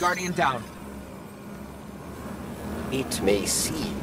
Guardian down. It may seem